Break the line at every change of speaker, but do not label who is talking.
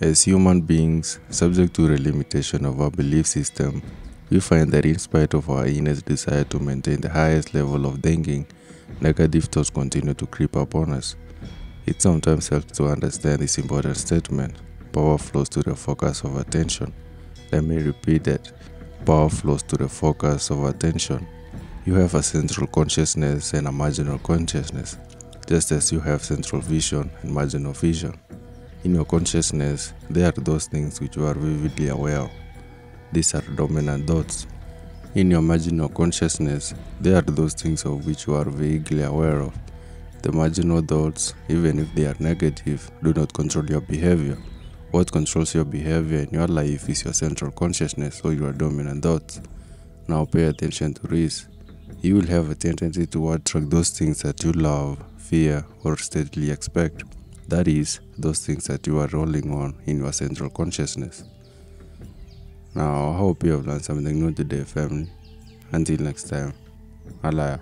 As human beings, subject to the limitation of our belief system, we find that in spite of our innate desire to maintain the highest level of thinking, negative thoughts continue to creep upon us. It sometimes helps to understand this important statement. Power flows to the focus of attention. Let me repeat that. Power flows to the focus of attention. You have a central consciousness and a marginal consciousness, just as you have central vision and marginal vision. In your consciousness, there are those things which you are vividly aware of. These are dominant thoughts. In your marginal consciousness, there are those things of which you are vaguely aware of. The marginal thoughts, even if they are negative, do not control your behavior. What controls your behavior in your life is your central consciousness or your dominant thoughts. Now pay attention to this. You will have a tendency to attract those things that you love, fear, or steadily expect. That is, those things that you are rolling on in your central consciousness. Now, I hope you have learned something new today, family. Until next time, Alaya.